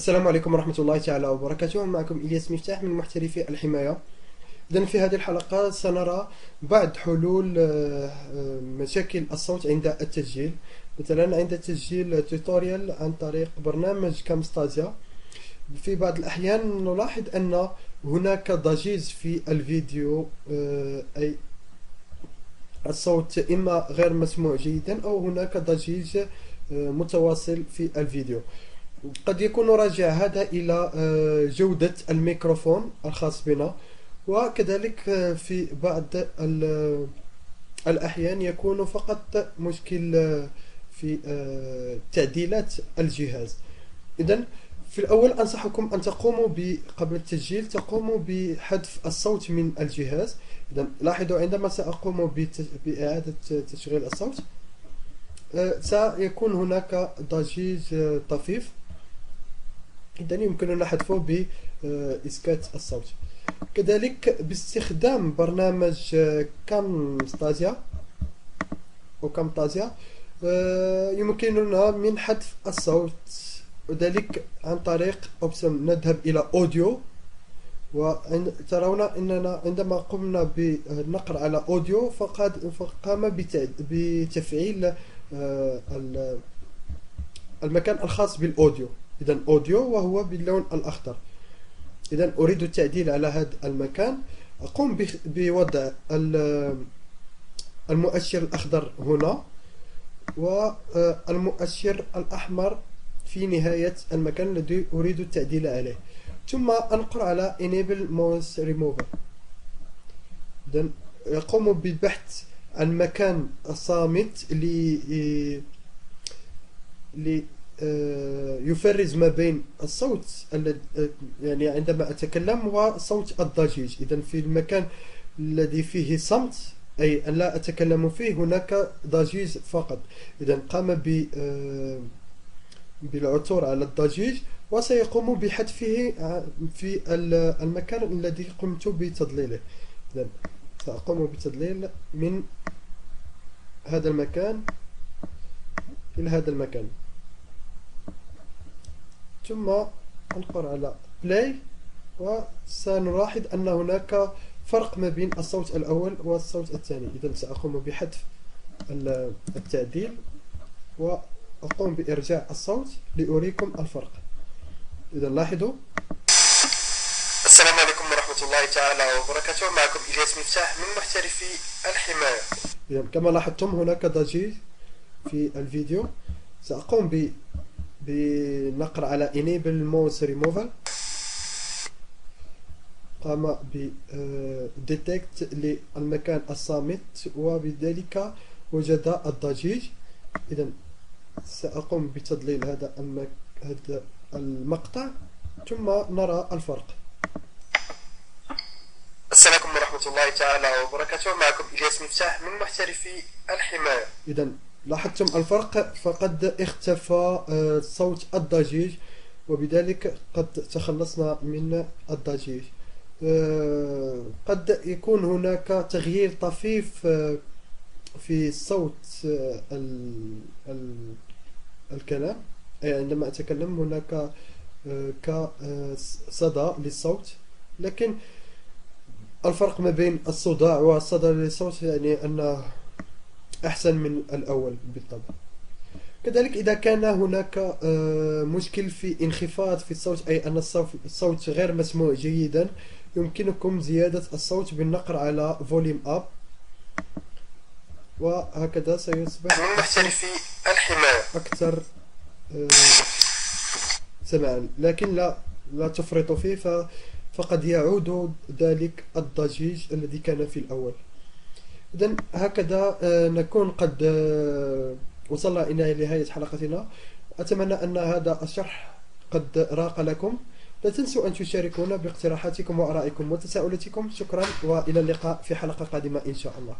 السلام عليكم ورحمة الله تعالى وبركاته. معكم إلياس مفتاح من محترفي الحماية. إذن في هذه الحلقة سنرى بعض حلول آه، آه، مشاكل الصوت عند التسجيل. مثلا عند تسجيل توتوريال عن طريق برنامج كامستازيا. في بعض الأحيان نلاحظ أن هناك ضجيج في الفيديو آه، أي الصوت إما غير مسموع جيدا أو هناك ضجيج متواصل في الفيديو. قد يكون راجع هذا إلى آه، جودة الميكروفون الخاص بنا. وكذلك آه، في بعض الأحيان يكون فقط مشكل آه، في تعديلات الجهاز. إذا في الأول أنصحكم أن تقوموا قبل التسجيل تقوموا بحذف الصوت من الجهاز. إذا لاحظوا عندما سأقوم بإعادة تشغيل الصوت سيكون هناك ضجيج طفيف. إذا يمكننا حذفه بإسكات الصوت. كذلك باستخدام برنامج كامستازيا أو كامتازيا يمكننا من حذف الصوت وذلك عن طريق أوبسم نذهب إلى أوديو وترون أننا عندما قمنا بالنقر على أوديو فقد قام بتفعيل آه، المكان الخاص بالأوديو. إذا أوديو وهو باللون الأخضر. إذا أريد التعديل على هذا المكان. أقوم بوضع المؤشر الأخضر هنا والمؤشر الأحمر في نهاية المكان الذي أريد التعديل عليه. ثم أنقر على Enable Mouse Remover. إذا يقوم ببحث عن مكان صامت آه، يفرز ما بين الصوت يعني عندما أتكلم وصوت الضجيج. إذا في المكان الذي فيه صمت أي لا أتكلم فيه هناك ضجيج فقط. إذا قام ب آه، بالعثور على الضجيج وسيقوم بحذفه في المكان الذي قمت بتضليله. إذا سأقوم بتضليل من هذا المكان إلى هذا المكان. ثم نقر على بلاي وسنلاحظ أن هناك فرق ما بين الصوت الأول والصوت الثاني. إذا سأقوم بحذف التعديل وأقوم بإرجاع الصوت لأريكم الفرق. إذا لاحظوا. السلام عليكم ورحمة الله تعالى وبركاته. معكم إلياس مفتاح من محترفي الحماية. إذا كما لاحظتم هناك ضجيج في الفيديو. سأقوم ب بنقر على enable mouse removal. قام ب detect للمكان الصامت وبذلك وجد الضجيج. إذا سأقوم بتضليل هذا. هذا المقطع ثم نرى الفرق. السلام عليكم ورحمة الله تعالى وبركاته. معكم إلياس مفتاح من محترفي الحماية. إذا لاحظتم الفرق؟ فقد اختفى آه، صوت الضجيج وبذلك قد تخلصنا من الضجيج آه، قد يكون هناك تغيير طفيف آه، في صوت الكلام. عندما أتكلم هناك كصدى للصوت لكن الفرق ما بين الصداع والصدى للصوت يعني أن أحسن من الأول بالطبع. كذلك إذا كان هناك آه، مشكل في انخفاض في الصوت أي أن الصوت غير مسموع جيدا يمكنكم زيادة الصوت بالنقر على فوليوم أب وهكذا سيصبح محترفي الحماية. أكثر آه، سمعا لكن لا لا تفرطوا فيه فقد يعود ذلك الضجيج الذي كان في الأول. إذا هكذا آه، نكون قد آه، وصلنا إلى نهاية حلقتنا. أتمنى أن هذا الشرح قد راق لكم. لا تنسوا أن تشاركونا باقتراحاتكم وآرائكم وتساؤلاتكم. شكرا وإلى اللقاء في حلقة قادمة إن شاء الله.